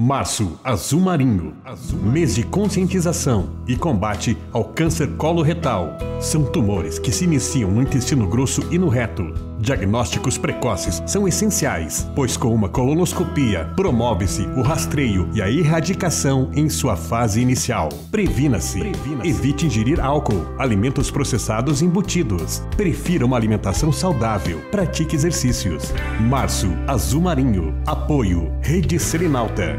Março Azul Marinho. Mês de conscientização e combate ao câncer coloretal. São tumores que se iniciam no intestino grosso e no reto. Diagnósticos precoces são essenciais, pois com uma colonoscopia promove-se o rastreio e a erradicação em sua fase inicial. Previna-se. Evite ingerir álcool, alimentos processados e embutidos. Prefira uma alimentação saudável. Pratique exercícios. Março Azul Marinho. Apoio Rede Serenalta.